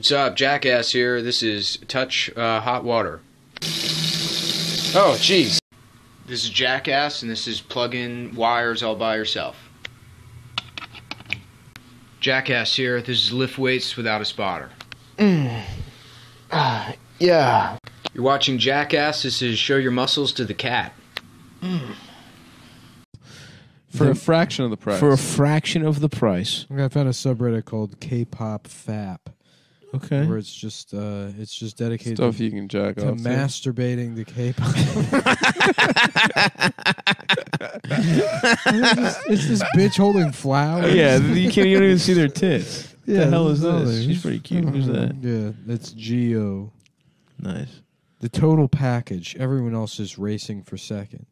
What's up, Jackass here. This is Touch uh, Hot Water. Oh, jeez. This is Jackass, and this is plug in wires all by yourself. Jackass here. This is lift weights without a spotter. Ah, yeah. You're watching Jackass. This is Show Your Muscles to the Cat. for a fraction of the price. For a fraction of the price. I found a subreddit called K-pop Fap, Okay. where it's just uh, it's just dedicated stuff to, you can jack to off. to. masturbating the K-pop. it's, just- it's this bitch holding flowers. Yeah, you can't you don't even see their tits. yeah. the hell is there's this? others. She's pretty cute. Who's that? Yeah, it's Geo. Nice. The total package. Everyone else is racing for second.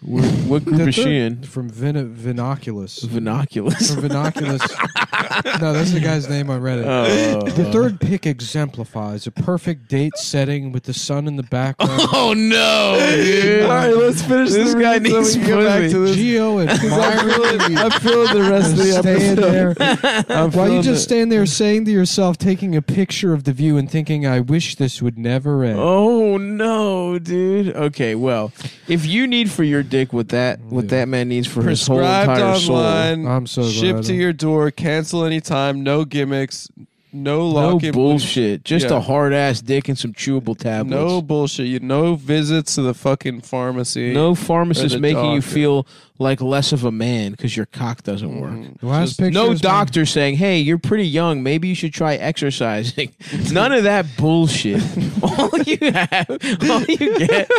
What, what group The is she third- in? From Vin- Vinoculus. Vinoculus. From Vinoculus. no, that's the guy's name on Reddit. Oh, oh, oh. The third pick exemplifies a perfect date setting with the sun in the background. Oh no, dude! All right, let's finish This the guy read so needs we can get back to this. Geo and I'm feeling, the rest of the staying episode. there. I'm While you just it. stand there saying to yourself, taking a picture of the view and thinking, I wish this would never end. Oh no, dude. Okay, well, if you need for your dick what that what Yeah. that man needs for his whole prescribed entire soul, I'm so shipped glad. to your door, cancel anytime, no gimmicks, no no lock in bullshit, just Yeah. a hard ass dick and some chewable tablets. No bullshit. You no visits to the fucking pharmacy. no pharmacist making you feel like less of a man because your cock doesn't work. Mm. The last Just picture No is doctor saying, "Hey, you're pretty young. Maybe you should try exercising." None of that bullshit. all you have, all you get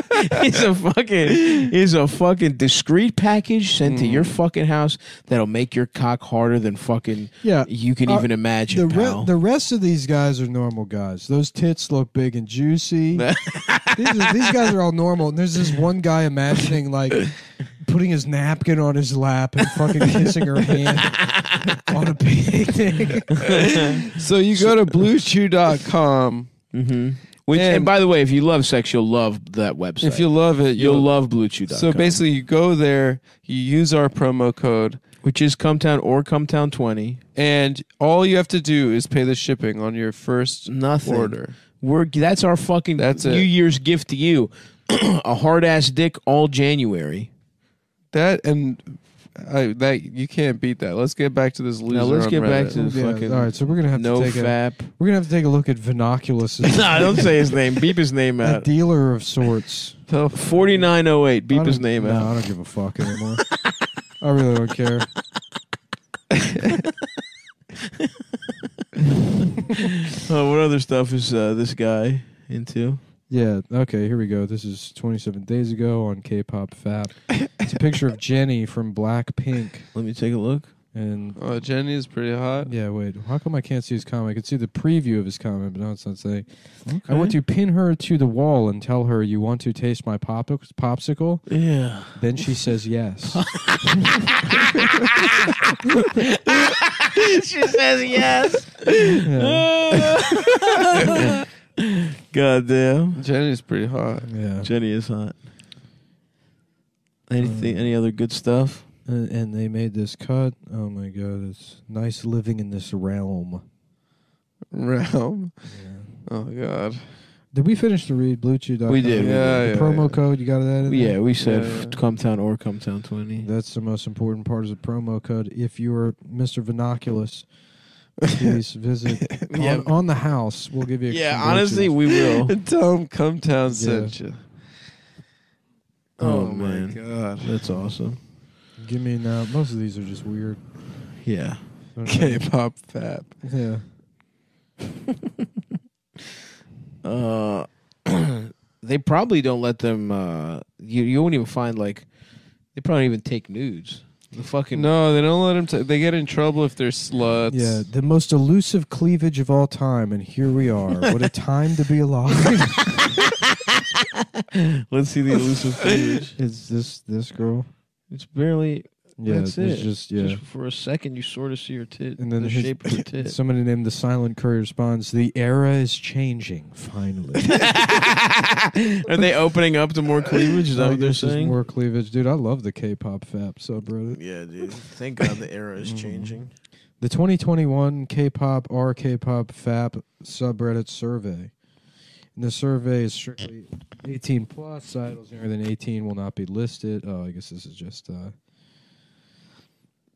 is a fucking is a fucking discreet package sent to Mm. your fucking house that'll make your cock harder than fucking Yeah. you can Uh, even The, imagine, re- pal. the rest of these guys are normal guys. Those tits look big and juicy. these, are- these guys are all normal. And there's this one guy imagining like putting his napkin on his lap and fucking kissing her hand on a picnic. So you go to bluechew.com. mm-hmm. Which, and, And- by the way, if you love sex, you'll love that website. If you love it, you'll you'll love BlueChew.com. So basically, you go there, you use our promo code, which is Cumtown or Cumtown twenty. and all you have to do is pay the shipping on your first Nothing. order. We're that's our fucking That's New it. Year's gift to you. a hard ass dick all January. That and I, that you can't beat that. Let's get back to this loser. Now let's on get back to the Yeah, fucking all right, so we're gonna have no to take a fap. we're gonna have to take a look at Vinoculus. nah, don't say his name. Beep his name a out. dealer of sorts. Forty nine oh eight. I Beep his name no, out. I don't give a fuck anymore. I really don't care. Oh, what other stuff is uh, this guy into? Yeah, okay, here we go. This is 27 days ago on K-pop Fap. It's a picture of Jennie from Blackpink. Let me take a look. And Oh, Jennie is pretty hot. yeah, wait, how come I can't see his comment? I can see the preview of his comment, but now it's not saying. I want to pin her to the wall and tell her, "You want to taste my pop- popsicle?" Yeah. Then she says yes. she says yes. yeah. God damn. Jennie's pretty hot. yeah. Jenny is hot. Anything? Any other good stuff? And, and they made this cut. Oh my god, it's nice living in this realm. Realm. Oh God. Did we finish to read BlueChew.com? We did, we Yeah, The yeah, promo yeah. code, you got that in there? Yeah, we said Yeah, f- yeah. Cumtown or Cumtown twenty. That's the most important part is the promo code. If you're Mr. Vinoculus, please visit Yeah. on, on the house. We'll give you. A Yeah, honestly, we will. And tell him Cumtown sent you. Oh, oh, my man. God. That's awesome. give me now. Most of these are just weird. Yeah. K-pop fap. Yeah. Uh, they probably don't let them. Uh, you you won't even find like they probably don't even take nudes. The fucking No, they don't let them. T- they get in trouble if they're sluts. Yeah, the most elusive cleavage of all time, and here we are. What a time to be alive! Let's see the elusive footage. Is this this girl? It's barely. Yeah, that's it's it. just yeah. Just for a second, you sort of see her tit. and then the his- shape of her tit. Somebody named the Silent Courier responds, "The era is changing. Finally." Are they opening up to more cleavage? Is that I what they're saying? More cleavage, dude. I love the K-pop fap subreddit. Yeah, dude. Thank God the era is Mhm. changing. The 2021 K-pop or K-pop FAP subreddit survey. And the survey is strictly 18 plus. Idols younger than 18 will not be listed. Oh, I guess this is just. Uh,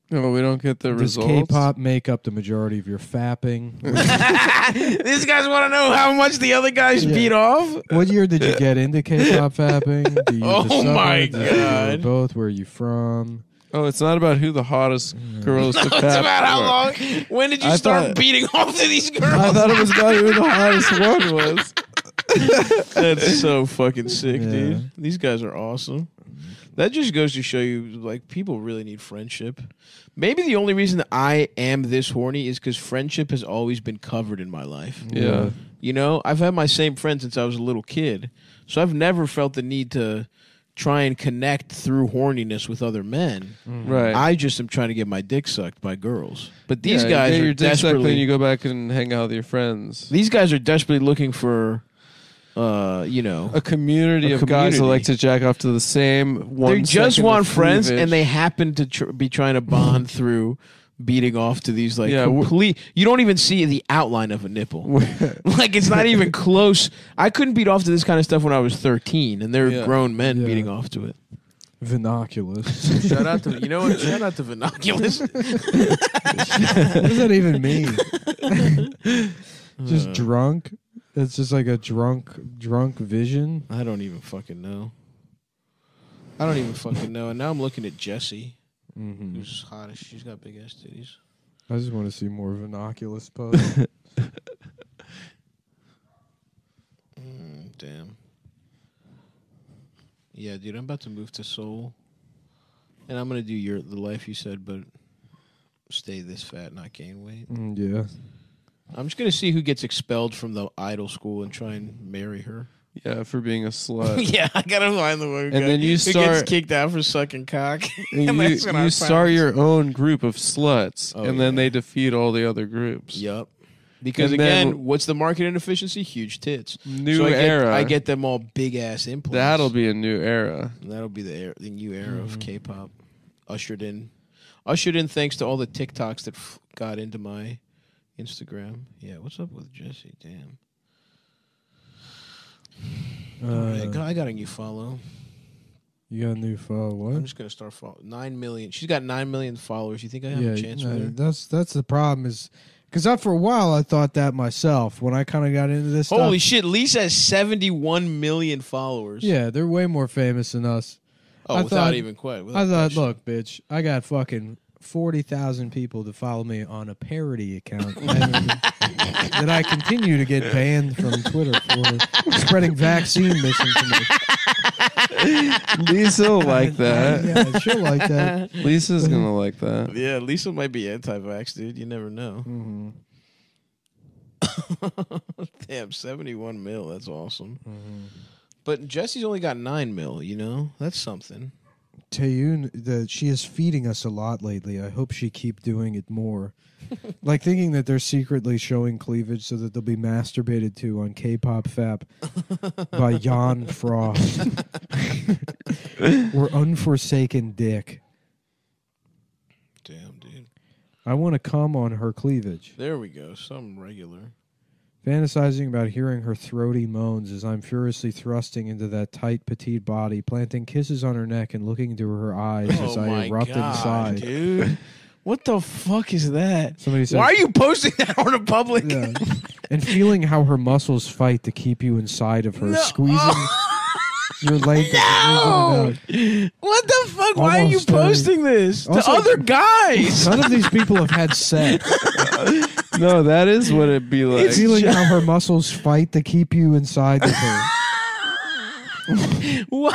No, we don't get the does results. K-pop make up the majority of your fapping? These guys want to know how much the other guys Yeah. beat off. what year did you get into K-pop fapping? Do you use Oh the my subreddit? Does it God. Both. Where are you from? Oh, it's not about who the hottest mm. girl is to It's tap about how for. long. When did you I start thought- beating off to these girls? I thought it was about who the hottest one was. That's so fucking sick, Yeah. dude. These guys are awesome. That just goes to show you, like, people really need friendship. Maybe the only reason that I am this horny is because friendship has always been covered in my life. Yeah. You know, I've had my same friend since I was a little kid, so I've never felt the need to try and connect through horniness with other men. Mm. Right. I just am trying to get my dick sucked by girls. But these Yeah, guys you get are your dick sucked, desperately. then you go back and hang out with your friends. these guys are desperately looking for, uh, you know, A community A of guys that community. like to jack off to the same one. they just second want of friends, cleavage. and they happen to tr- be trying to bond through beating off to these like Yeah, w- complete. You don't even see the outline of a nipple. like it's not even close. I couldn't beat off to this kind of stuff when I was 13, and there were Yeah. grown men Yeah. beating off to it. Vinoculus. Shout out to you know what? Shout out to Vinoculus. what does that even mean? just drunk? It's just like a drunk, drunk vision. I don't even fucking know. I don't even fucking know. And now I'm looking at Jessie, Mm-hmm. who's hot. as She's got big ass titties. I just want to see more Vinoculus posts. Mm, damn. Yeah, dude, I'm about to move to Seoul, and I'm gonna do your the life you said, but stay this fat, not gain weight. Mm, yeah. I'm just gonna see who gets expelled from the idol school and try and marry her. yeah, for being a slut. yeah, I gotta find the one. And then you start- gets kicked out for sucking cock. And And you start your own group of sluts, Oh, and then yeah. they defeat all the other groups. Yup. Because And then- again, what's the market inefficiency? Huge tits. New so I get, era. I get them all big ass implants. That'll be a new era. And that'll be the era, the new era Mm-hmm. of K-pop, ushered in, ushered in thanks to all the TikToks that f- got into my Instagram. Yeah, what's up with Jesse? Damn, I, Uh, got, I got a new follow. you got a new follow. What? I'm just gonna start follow nine million. She's got nine million followers. You think I have Yeah, a chance no, with her? that's that's the problem is because I for a while I thought that myself when I kind of got into this. Holy stuff. shit! Lisa has seventy-one million followers. Yeah, they're way more famous than us. Oh, I without thought- even quite. I thought, question. look, bitch, I got fucking forty thousand people to follow me on a parody account, that I continue to get banned from Twitter for spreading vaccine misinformation. Lisa will like that. yeah, she'll like that. Lisa's gonna like that. Yeah, Lisa might be anti-vax, dude. You never know. hmm Damn, seventy-one mil. That's awesome. Mm-hmm. But Jesse's only got nine mil. You know, that's something. Taeyeon, that she is feeding us a lot lately. I hope she keep doing it more. like thinking that they're secretly showing cleavage so that they'll be masturbated to on K-pop Fap by Jan Frost or Unforsaken Dick. Damn, dude. I want to come on her cleavage, There we go. Some regular. Fantasizing about hearing her throaty moans as I'm furiously thrusting into that tight, petite body, planting kisses on her neck and looking into her eyes as oh I my erupt god, inside. dude. What the fuck is that? Somebody says, Why are you posting that on a public? Yeah. and feeling how her muscles fight to keep you inside of her, squeezing your leg. No! No! What the fuck? Why are you Almost, uh, posting this also- other guys? None of these people have had sex. No, that is what it'd be like. feeling how her muscles fight to keep you inside of her.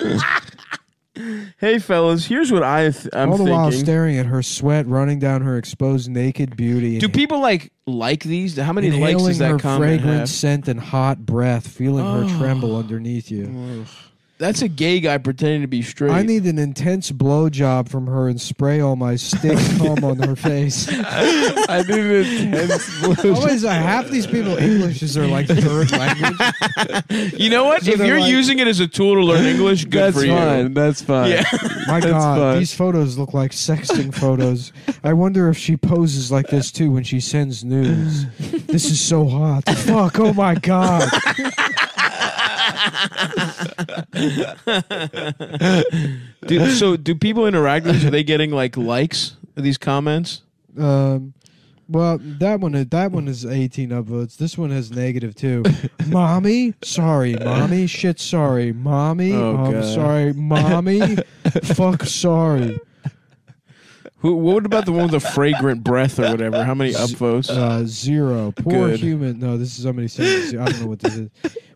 hey, fellas, here's what I th- I'm All the while thinking. staring at her sweat running down her exposed naked beauty. Do people like like these? How many likes inhaling does that her comment fragrant have? scent and hot breath, feeling Oh. her tremble underneath you. That's a gay guy pretending to be straight. I need an intense blowjob from her and spray all my stick cum on her face. I need an intense blue. Always, uh, half these people English is their like third language. you know what? So if they're you're like- using it as a tool to learn English, good That's for you. fine. That's fine. Yeah. My That's God, fun. these photos look like sexting photos. I wonder if she poses like this too when she sends news. This is so hot. Fuck! Oh my God. Do, so do people interact with this? Are they getting like likes of these comments? Um, well, that one that one is 18 upvotes. This one has negative too. mommy, sorry, mommy, shit, sorry, mommy, Oh, I'm God. sorry, mommy, fuck, sorry. Who? What about the one with the fragrant breath or whatever? How many upvotes? Uh, zero. Poor Good. human. No, this is somebody saying. I don't know what this is.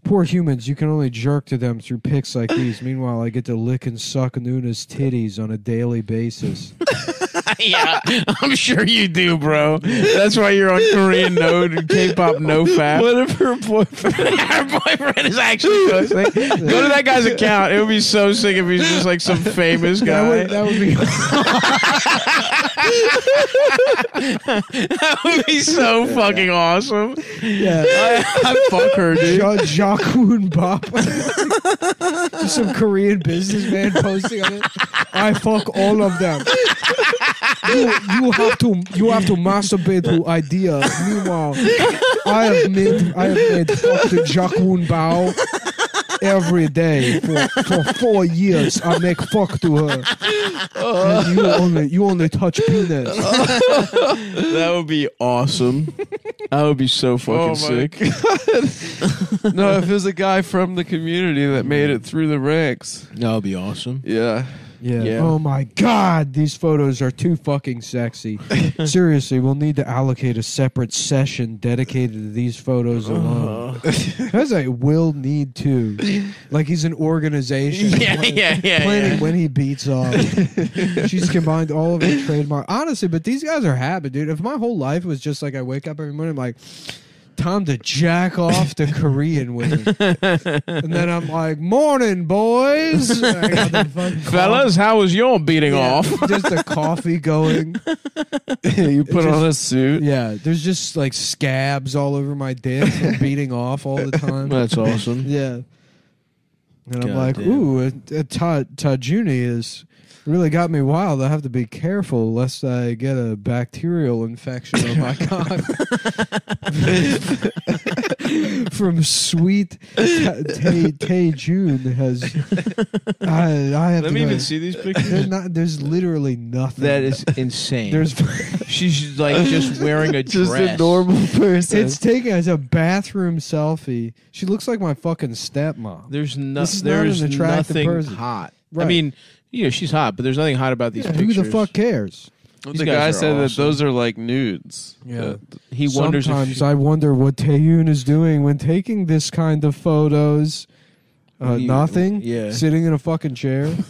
Poor humans. You can only jerk to them through pics like these. Meanwhile, I get to lick and suck Nuna's titties on a daily basis. yeah, I'm sure you do, bro. That's why you're on Korean Node and K-pop No Fap. What if her boyfriend? Her boyfriend is actually posting. Go to that guy's account. It would be so sick if he's just like some famous That guy. would, that would be. That would be so fucking awesome. Yeah. I, I fuck her, dude. Jakoon Bop. Just some Korean businessman posting on it. I fuck all of them. You, you have to you have to masturbate to idea. Meanwhile, I have made I have made fuck to Jakoon Bao every day for, for four years. I make fuck to her. And you only you only touch penis. That would be awesome. That would be so oh fucking Oh my sick. no, if it was a guy from the community that made it through the ranks. That would be awesome. Yeah. Yeah. Yeah. Oh my god, these photos are too fucking sexy. Seriously, we'll need to allocate a separate session dedicated to these photos uh-huh. alone. That's like will need to. Like he's an organization. Yeah, plan- yeah, yeah, Planning yeah. when he beats off. She's combined all of her trademark. Honestly, but these guys are happy, dude. If my whole life was just like I wake up every morning, I'm like. Time to jack off to Korean with me. And then I'm like, morning, boys. I got the fucking Fellas, how was your beating yeah, off? just the coffee going. you put just- on a suit. Yeah, there's just like scabs all over my dick from beating off all the time. That's awesome. yeah. And I'm God like, damn. ooh, uh, uh, Ta- Tajuni is really got me wild. I have to be careful lest I get a bacterial infection on my cock from sweet Tay Tay June has. I, I have Let to me go- even see these pictures. There's, not, there's literally nothing. That is insane. There's She's like just wearing a Just dress. a normal person. It's taken as a bathroom selfie. She looks like my fucking stepmom. There's no, This is not there's an attractive nothing person. hot. I mean, you know, she's hot, but there's nothing hot about these Yeah, who pictures. the fuck cares? These the guys guy are said that awesome. those are like nudes. Yeah. Uh, He wonders Sometimes if she, I wonder what Taeyeon is doing when taking this kind of photos. Uh, He- nothing. yeah. Sitting in a fucking chair.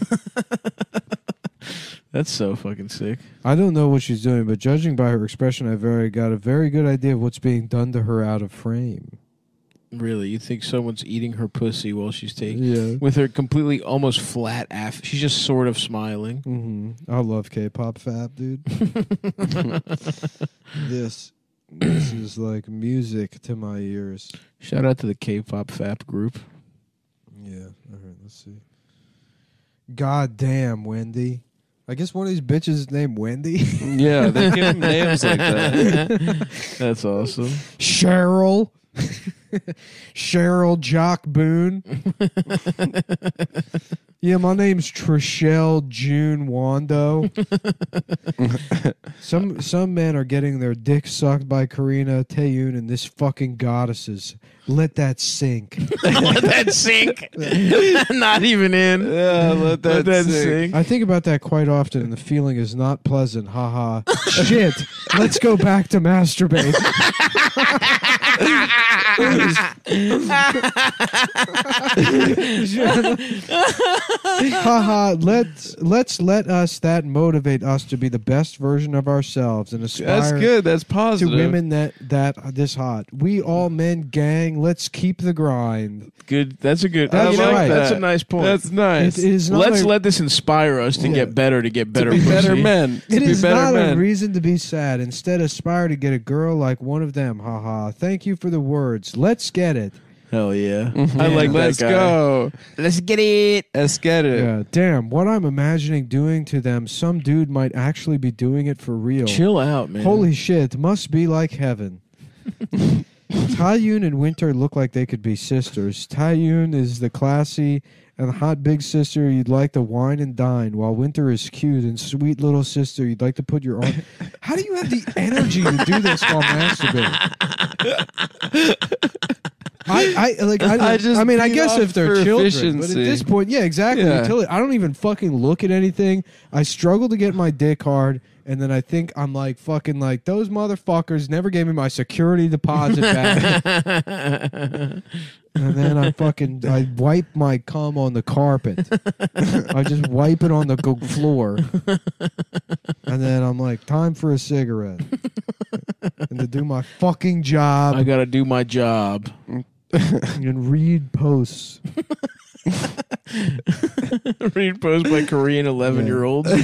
that's so fucking sick. I don't know what she's doing, but judging by her expression, I've very got a very good idea of what's being done to her out of frame. Really, you think someone's eating her pussy while she's taking Yeah. with her completely almost flat aff? She's just sort of smiling. hmm I love K-pop fab, dude. this, this is like music to my ears. Shout out to the K-pop FAP group. Yeah. All right. Let's see. God damn, Wendy. I guess one of these bitches is named Wendy. yeah, they give them names like that. That's awesome. Cheryl. Cheryl Jock Boone. yeah, my name's Trishelle June Wando. some some men are getting their dick sucked by Karina Taeyeon and this fucking goddesses. Let that sink. Let that sink. Not even in. Yeah, let that, Let that sink. sink. I think about that quite often, and the feeling is not pleasant. Haha. Shit. Let's go back to masturbate. Haha, let's let's let us that motivate us to be the best version of ourselves and aspire That's good. That's to positive. women that that this hot. We all men gang, let's keep the grind. Good. That's a good. That's you know, right. That's a nice point. That's nice. It is not Let's a, let this inspire us to Yeah. get better, to get better, to be better pussy. men. To It be is better not men. a reason to be sad. Instead, aspire to get a girl like one of them. Haha. Thank you for the words. Let's get it. Hell yeah! Mhm. I like Let's that guy. go. Let's get it. Let's get it. Yeah. Damn. What I'm imagining doing to them, some dude might actually be doing it for real. Chill out, man. Holy shit, must be like heaven. Taeyeon and Winter look like they could be sisters. Taeyeon is the classy and hot big sister you'd like to wine and dine, while Winter is cute and sweet little sister you'd like to put your arm. How do you have the energy to do this while masturbating? I, I like I, I just I mean I beat guess off if they're for children, but at efficiency. this point, yeah, exactly. Yeah. I don't even fucking look at anything. I struggle to get my dick hard, and then I think I'm like fucking like those motherfuckers never gave me my security deposit back, and then I fucking I wipe my cum on the carpet. I just wipe it on the go- floor, and then I'm like, time for a cigarette, and to do my fucking job I gotta do my job. and read posts. Read post by Korean eleven-year-olds.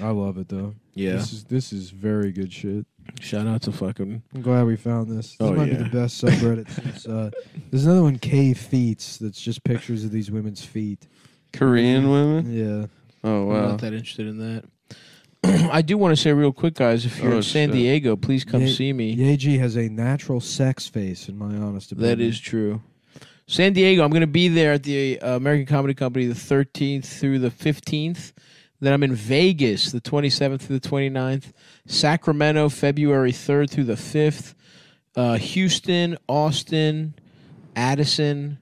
I love it though. Yeah. This is this is very good shit. Shout out to fucking. I'm glad we found this. This Oh, might be yeah. the best subreddit since uh there's another one, K Feets, that's just pictures of these women's feet. Korean women. Yeah. Oh I'm wow. not that interested in that. I do want to say real quick, guys. If you're Oh, in San shit. Diego, please come Ye- see me. Yeji has a natural sex face, in my honest opinion. That is true. San Diego, I'm going to be there at the uh, American Comedy Company the 13th through the 15th. Then I'm in Vegas the 27th through the 29th. Sacramento, February 3rd through the 5th. Uh, Houston, Austin, Addison,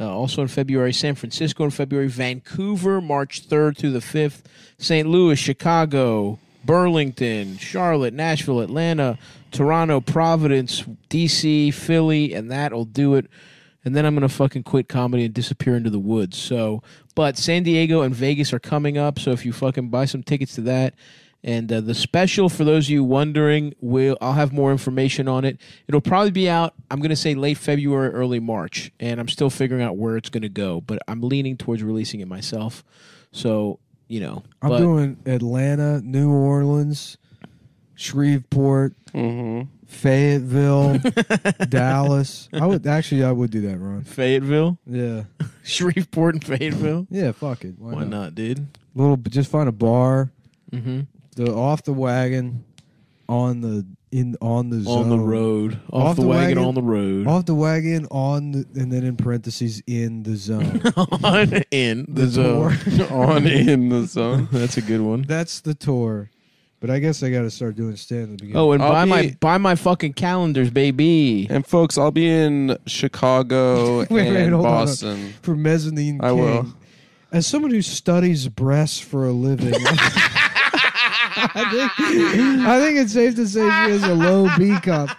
uh, also in February. San Francisco in February. Vancouver, March 3rd through the 5th. St. Louis, Chicago, Burlington, Charlotte, Nashville, Atlanta, Toronto, Providence, DC, Philly, and that'll do it. And then I'm gonna fucking quit comedy and disappear into the woods. So, but San Diego and Vegas are coming up. So if you fucking buy some tickets to that, and uh, the special for those of you wondering, will I'll have more information on it. It'll probably be out. I'm gonna say late February, early March, and I'm still figuring out where it's gonna go. But I'm leaning towards releasing it myself. So you know, I'm but- doing Atlanta, New Orleans, Shreveport, Mm-hmm. Fayetteville, Dallas. I would actually I would do that, Ron. Fayetteville, Yeah. Shreveport, and Fayetteville. Yeah, fuck it. Why, Why not? not, dude? Little just find a bar, Mm-hmm. The off the wagon, on the in on the On the road, off, the, wagon, on the road, Off the wagon, on the, and then in parentheses in the zone. on in the, The zone. On in the zone. That's a good one. That's the tour. But I guess I got to start doing stand at the beginning. Oh, and I'll buy my be- buy my fucking calendars, baby. And folks, I'll be in Chicago Wait, wait, and hold on. Boston. for mezzanine I king. will. As someone who studies breasts for a living, I think I think it's safe to say she has a low B cup,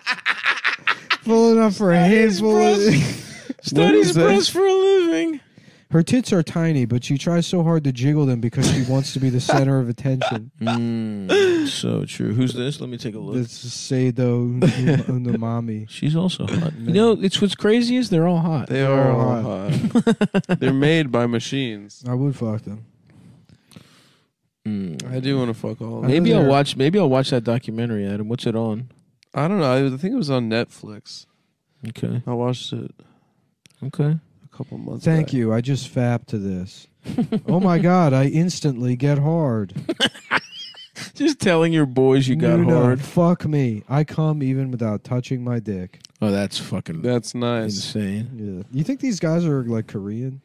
full enough for a handful. Of, Studies is this? for a living. her tits are tiny, but she tries so hard to jiggle them because she wants to be the center of attention. Mm, so true. Who's this? Let me take a look. This is Sado Unumami. She's also hot. You know, it's what's crazy is they're all hot. They They're are all all hot. They're made by machines. I would fuck them. Mm. I do want to fuck all of them. Maybe know I'll watch. Maybe I'll watch that documentary. Adam, what's it on? I don't know. I think it was on Netflix. Okay. I watched it Okay. a couple months Thank back. you. I just fapped to this. oh my god! I instantly get hard. Just telling your boys you got No, no, hard. Fuck me. I come even without touching my dick. Oh, that's fucking That's nice. insane. Yeah. You think these guys are like Korean?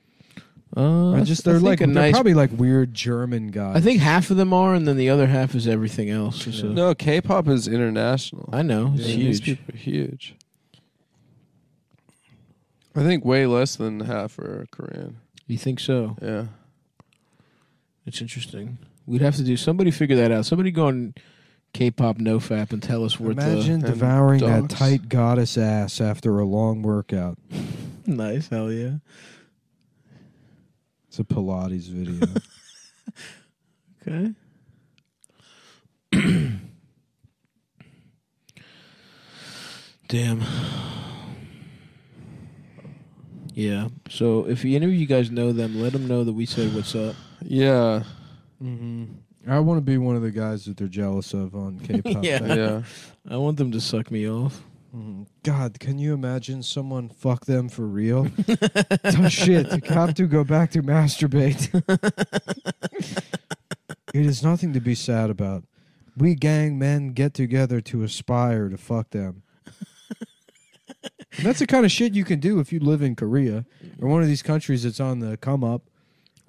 Uh, Or just they're think like a they're nice. probably like weird German guys. I think half of them are, and then the other half is everything else. So- No, K-pop is international. I know it's Yeah, These huge. people are huge. I think way less than half are Korean. You think so? Yeah. It's interesting. We'd have to do. Somebody figure that out. Somebody go on K-pop NoFap and tell us what Imagine and devouring that dogs. tight goddess ass after a long workout. the. Nice, hell yeah. It's a Pilates video. Okay. Damn. Yeah. So if any of you guys know them, let them know that we said what's up. Yeah. Mm-hmm. I want to be one of the guys that they're jealous of on K-pop. Yeah. Yeah. I want them to suck me off. Mhm. God, can you imagine someone fuck them for real? oh shit, to have to go back to masturbate. it is nothing to be sad about. We gang men get together to aspire to fuck them. And that's the kind of shit you can do if you live in Korea or one of these countries that's on the come up.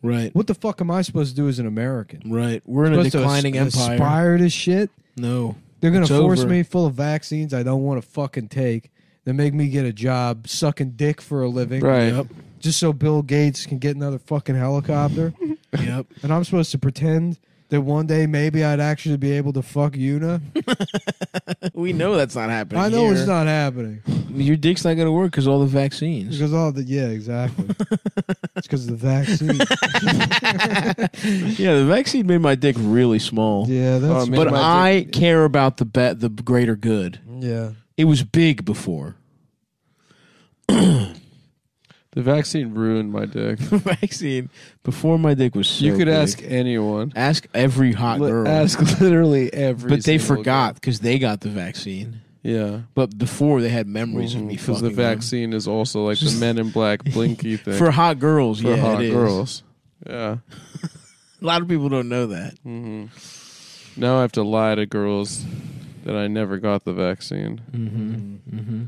Right. What the fuck am I supposed to do as an American? Right. We're in a Supposed to declining as- empire. Aspire to shit? No. They're gonna It's force over. me full of vaccines I don't want to fucking take. They make me get a job sucking dick for a living, Right. Yep. just so Bill Gates can get another fucking helicopter. Yep. and I'm supposed to pretend that one day maybe I'd actually be able to fuck Yuna. we know that's not happening. I know here. it's not happening Your dick's not going to work because all the vaccines. because all the yeah exactly. it's because of the vaccine. yeah, the vaccine made my dick really small. Yeah, that's Oh, man. But my I care about the be- the greater good. yeah. It was big before. The vaccine ruined my dick. The vaccine before my dick was so you could big. ask anyone. ask every hot Li- girl. Ask literally every. but they single forgot because they got the vaccine. Girl. Yeah. But before they had memories of me Because the vaccine is also like the Men in Black blinky thing for hot girls. for yeah, hot it is. girls. Yeah. A lot of people don't know that. hmm Now I have to lie to girls that I never got the vaccine. Mm-hmm. Mm-hmm.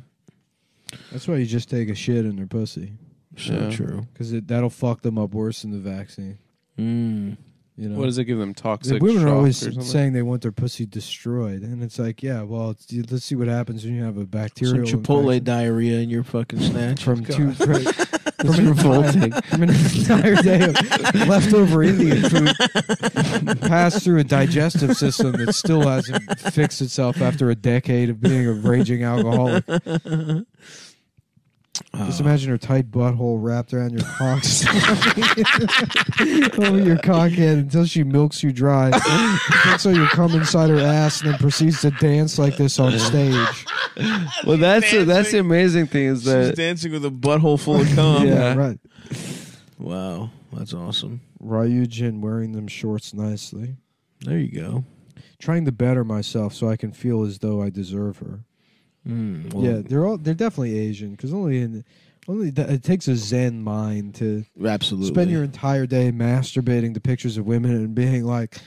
That's why you just take a shit in their pussy So Yeah. true. because that'll fuck them up worse than the vaccine. Mm. You know. What does it give them? The Toxic. women shock are always or something? saying they want their pussy destroyed, and it's like, yeah, well, it's, you- let's see what happens when you have a Some bacterial Chipotle infection diarrhea in your fucking snatch. from God. two from, It's an revolting. entire, from an entire day of leftover Indian food passed through a digestive system that still hasn't fixed itself after a decade of being a raging alcoholic. Just Oh. imagine her tight butthole wrapped around your cock, over your cockhead until she milks you dry. so you come inside her ass and then proceeds to dance like this on stage. Well, that's the, that's the amazing thing is She's that dancing with a butthole full of cum. Yeah. right. Wow, that's awesome. Ryujin wearing them shorts nicely. There you go. Trying to better myself so I can feel as though I deserve her. Mm, well, yeah, they're all they're definitely Asian because only in only th- it takes a Zen mind to absolutely. spend your entire day masturbating to pictures of women and being like,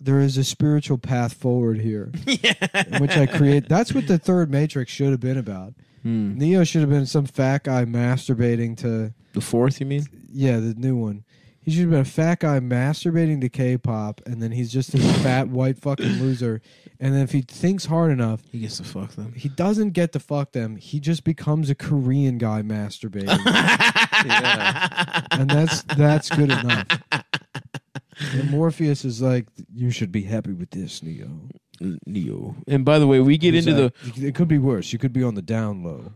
there is a spiritual path forward here, in which I create. That's what the third Matrix should have been about. Hmm. Neo should have been some fat guy masturbating to The fourth, you mean? yeah the new one. He should have been a fat guy masturbating to K-pop, and then he's just a fat white fucking loser. And then if he thinks hard enough, He gets to fuck them. he doesn't get to fuck them. He just becomes a Korean guy masturbating, and that's that's good enough. And Morpheus is like, you should be happy with this, Neo. Neo. And by the way, we get into the. It could be worse. You could be on the down low.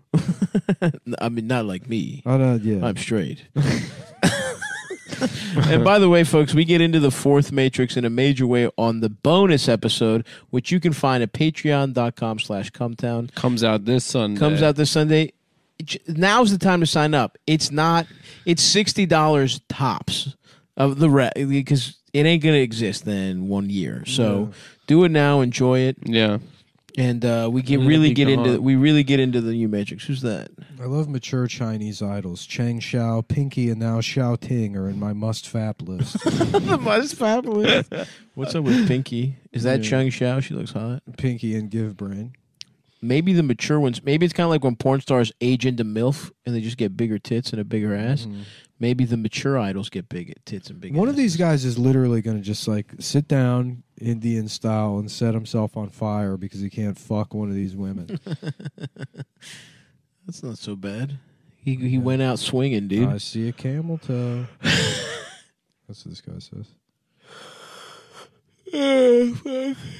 I mean, not like me. Oh no, yeah. I'm straight. and by the way, folks, we get into the fourth matrix in a major way on the bonus episode, which you can find at patreon.com slash cumtown. comes out this Sunday. Comes out this Sunday. Now's the time to sign up. It's not, it's $60 tops of the re because it ain't going to exist then one year. So Yeah. do it now, enjoy it. Yeah. And uh, we get really be get into we really get into the new matrix. Who's that? I love mature Chinese idols. Cheng Xiao, Pinky, and now Xiao Ting are in my must fap list. the most list. What's up with Pinky? Is that Yeah. Cheng Xiao? She looks hot. Pinky and Give Brain. Maybe the mature ones. Maybe it's kind of like when porn stars age into milf and they just get bigger tits and a bigger ass. Mhm. Maybe the mature idols get big tits and big. One of these guys is literally going to just like sit down Indian style and set himself on fire because he can't fuck one of these women. That's not so bad. He he Yeah. went out swinging, dude. I see a camel toe. That's what this guy says.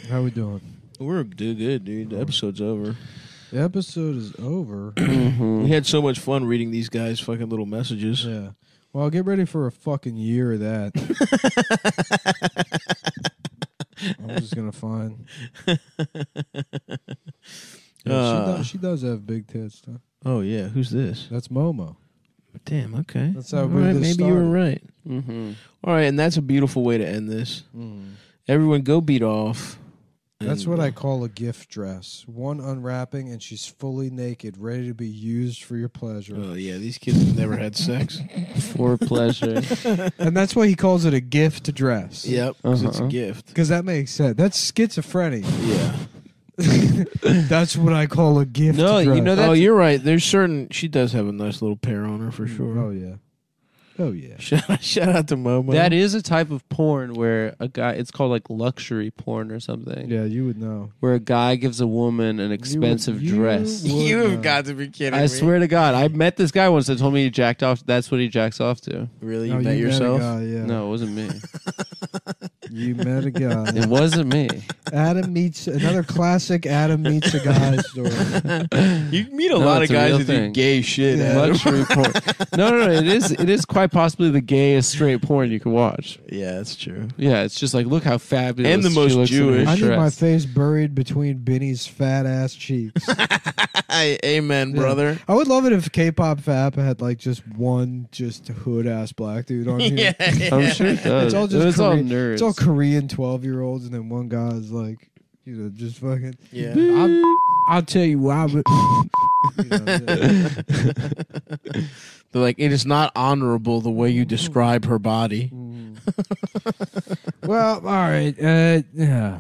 How we doing? We're do good, dude. The episode's over. The episode is over. We had so much fun reading these guys' fucking little messages. yeah. Well, get ready for a fucking year of that. I'm just gonna find. Yeah, Uh. she, does, she does have big tits. Though. Oh yeah, who's this? That's Momo. Damn. Okay. That's how All we right, maybe you were started. right. Mm-hmm. All right, and that's a beautiful way to end this. Mm. Everyone, go beat off. That's what uh, I call a gift dress. One unwrapping, and she's fully naked, ready to be used for your pleasure. Oh yeah, these kids have never had sex. For pleasure. and that's why he calls it a gift dress. yep, 'cause it's a Uh-huh. gift. Because that makes sense. That's schizophrenia. Yeah. That's what I call a gift No, you know that. oh, you're right. There's certain. She does have a nice little pair on her for sure. Oh, yeah. Oh, yeah. Shout, shout out to Momo. that is a type of porn where a guy. It's called like luxury porn or something. Yeah, you would know. Where a guy gives a woman an expensive you dress. would you know. have got to be kidding me. I me. swear to God, I met this guy once that told me he jacked off. That's what he jacks off to. Really, you Oh, met you yourself? Met a guy, yeah. No, it wasn't me. You met a guy. It wasn't me. Adam meets another classic Adam meets a guy story. You meet a No, lot of it's a guys real that do thing. gay shit. Yeah. Adam. Luxury porn. No, no, no. It is. It is quite possibly the gayest straight porn you can watch. Yeah, that's true. Yeah, it's just like look how fabulous And the she most looks in her Jewish. I need my dress. face buried between Benny's fat ass cheeks. Amen, brother. I would love it if K-pop Fap had like just one just hood ass black dude on here. I'm sure it does. It's all just it's all nerds. It's all Korean twelve year olds, and then one guy is like, you know, just fucking. Yeah. I'll, I'll tell you why, but you know, yeah. They're like, it is not honorable the way you describe her body. well, all right, uh, yeah.